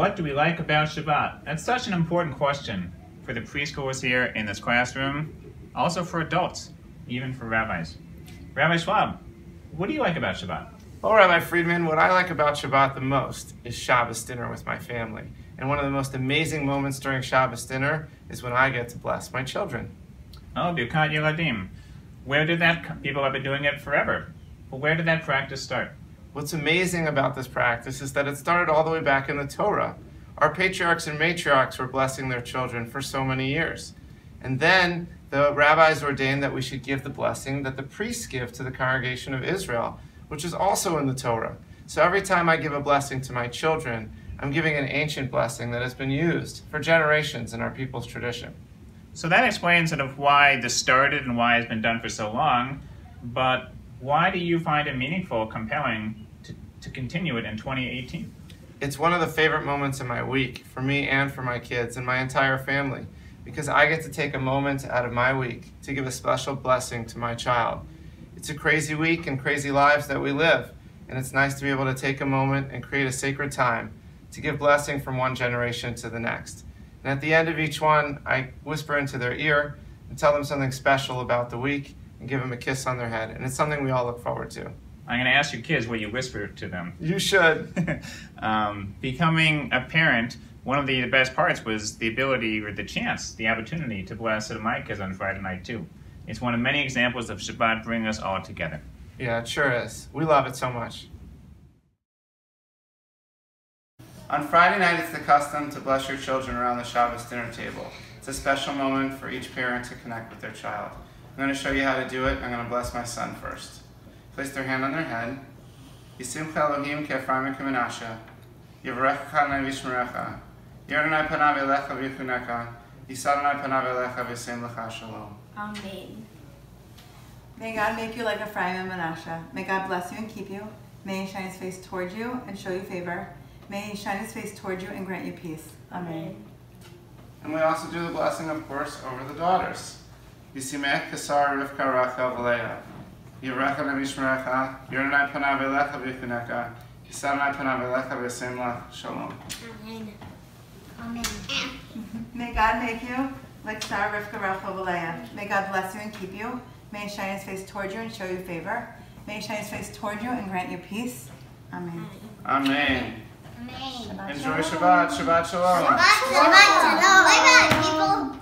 What do we like about Shabbat? That's such an important question for the preschoolers here in this classroom, also for adults, even for rabbis. Rabbi Schwab, what do you like about Shabbat? Well, Rabbi Friedman, what I like about Shabbat the most is Shabbos dinner with my family. And one of the most amazing moments during Shabbos dinner is when I get to bless my children. Oh, Birkat Yeladim. Where did that, people have been doing it forever. But where did that practice start? What's amazing about this practice is that it started all the way back in the Torah. Our patriarchs and matriarchs were blessing their children for so many years. And then the rabbis ordained that we should give the blessing that the priests give to the congregation of Israel, which is also in the Torah. So every time I give a blessing to my children, I'm giving an ancient blessing that has been used for generations in our people's tradition. So that explains sort of why this started and why it's been done for so long. But why do you find it meaningful, compelling to, to continue it in 2018? It's one of the favorite moments in my week for me and for my kids and my entire family because I get to take a moment out of my week to give a special blessing to my child. It's a crazy week and crazy lives that we live, and it's nice to be able to take a moment and create a sacred time to give blessing from one generation to the next. And at the end of each one, I whisper into their ear and tell them something special about the week and give them a kiss on their head. And it's something we all look forward to. I'm going to ask your kids what you whisper to them. You should. um, becoming a parent, one of the best parts was the ability or the chance, the opportunity to bless my kids on Friday night too. It's one of many examples of Shabbat bringing us all together. Yeah, it sure is. We love it so much. On Friday night, it's the custom to bless your children around the Shabbos dinner table. It's a special moment for each parent to connect with their child. I'm going to show you how to do it. I'm going to bless my son first. Place their hand on their head. Yisimcha Elohim ke'Ephraim ke'Menashe. Yivrecha Adonai v'yishmerecha. Yernai panav elecha v'yichuneka. Yisadonai panav elecha v'yisem lecha shalom. Amen. May God make you like Ephraim and Manasseh. May God bless you and keep you. May he shine his face toward you and show you favor. May he shine his face toward you and grant you peace. Amen. And we also do the blessing, of course, over the daughters. Yisimech Kesar Rivka Rachel Valeah. Yirecha Nevishmerecha. Yernai panav elecha v'yichuneka. Yisadonai panav elecha v'yisem lech shalom. Amen. Amen. May God make you like Sarah, Rivka, Rachel, Valeah. May God bless you and keep you. May he shine his face toward you and show you favor. May he shine his face toward you and grant you peace. Amen. Amen. Amen. Shabbat Enjoy shalom. Shabbat. Shabbat shalom. Shabbat shalom. Bye bye, people.